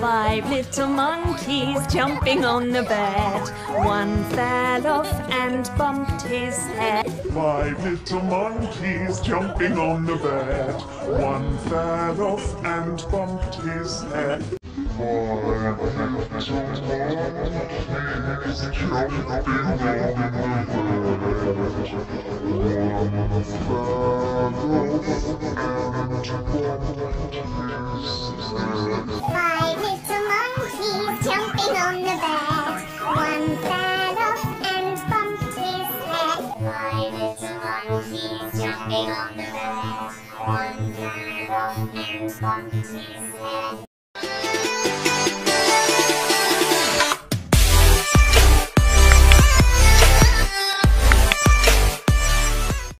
Five little monkeys jumping on the bed. One fell off and bumped his head. Five little monkeys jumping on the bed. One fell off and bumped his head. Five little monkeys jumping on the bed. One Five He's jumping on the bed. One kind of man bumps his head.